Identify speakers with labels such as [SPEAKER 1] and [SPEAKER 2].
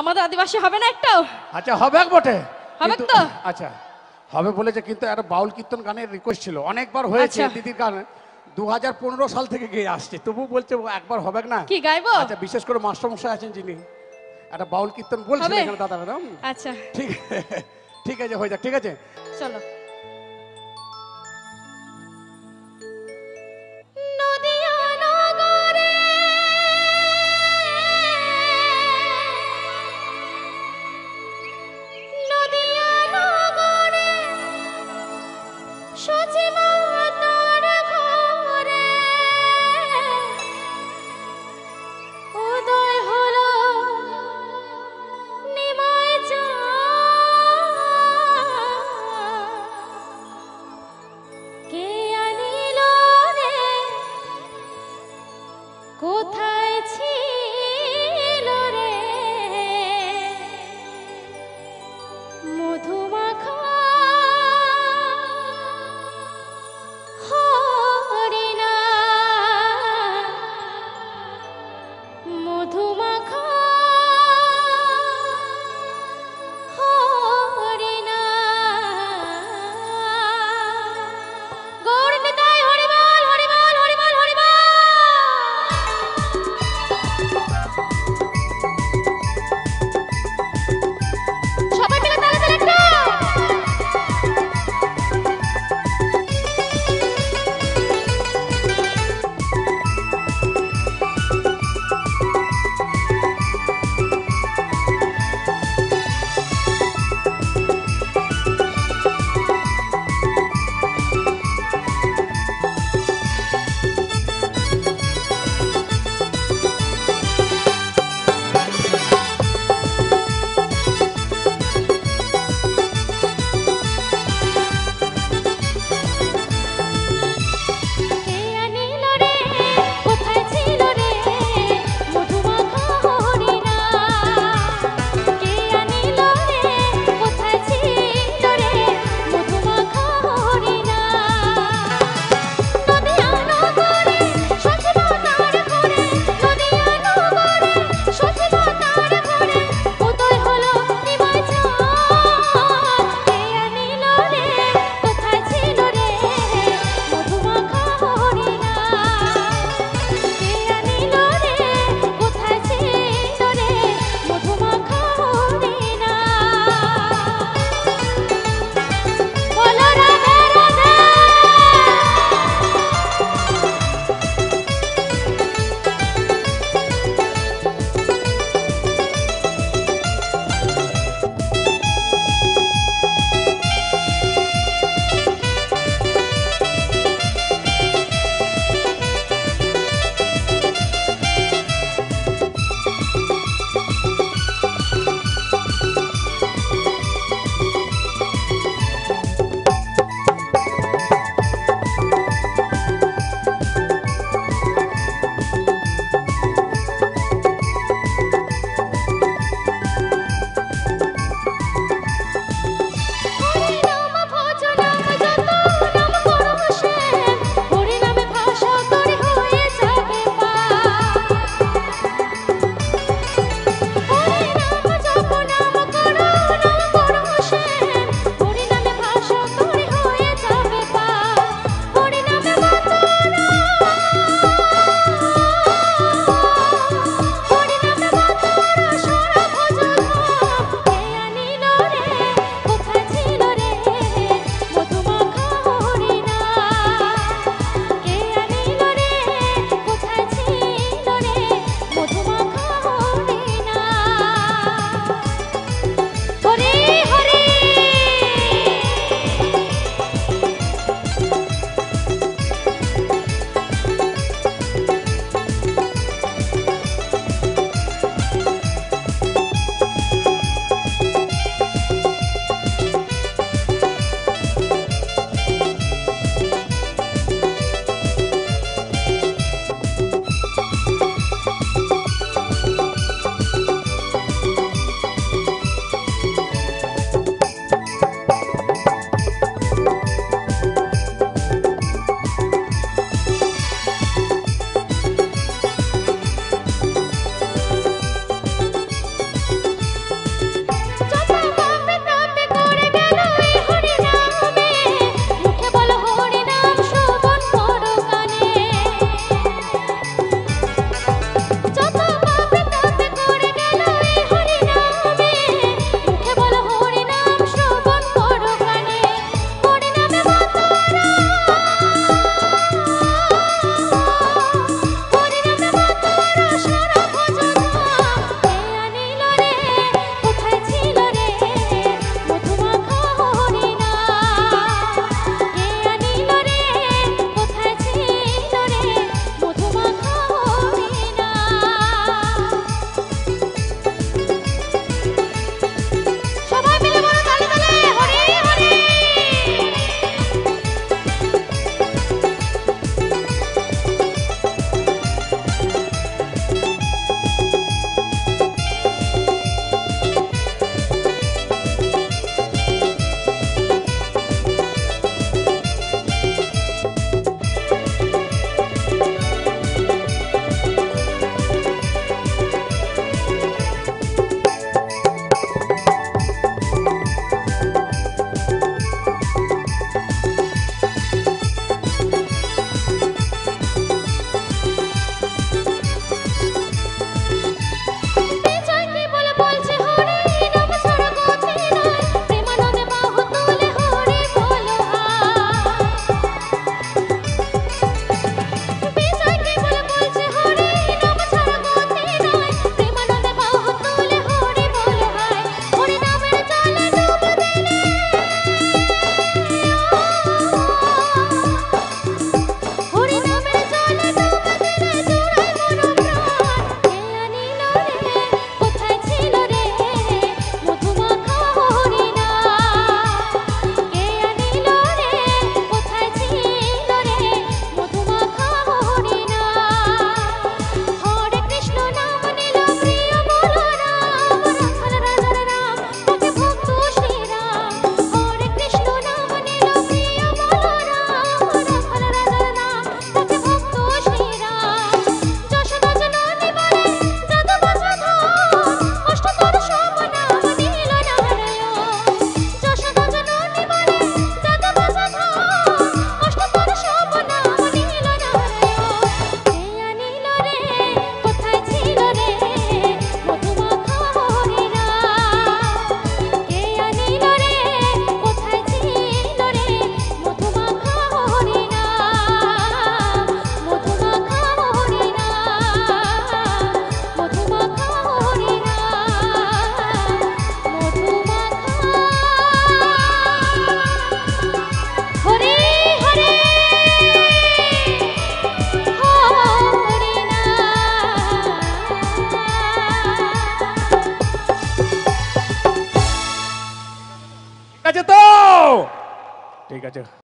[SPEAKER 1] আমাদের আদিবাসী হবে না একটাও?
[SPEAKER 2] আচ্ছা হবে এক বটে।
[SPEAKER 1] হবে তো?
[SPEAKER 2] আচ্ছা হবে বলেছে কিন্তু একটা বাউল কীর্তন গানের রিকোয়েস্ট ছিল। অনেকবার হয়েছে
[SPEAKER 1] আচ্ছা।
[SPEAKER 2] দিদির গান। দু হাজার পনেরো সাল থেকে গিয়ে আসছে। তবু বলছে একবার হবে না।
[SPEAKER 1] কি গাইবো?
[SPEAKER 2] আচ্ছা বিশেষ করে মাস্টারমশাই আছেন যিনি একটা বাউল কীর্তন বলছেন? এখানে দাদা ম্যাডাম
[SPEAKER 1] আচ্ছা।
[SPEAKER 2] ঠিক ঠিক আছে হয়ে যাক ঠিক আছে।
[SPEAKER 1] চলো। মধুমা
[SPEAKER 2] আছে তো ঠিক আছে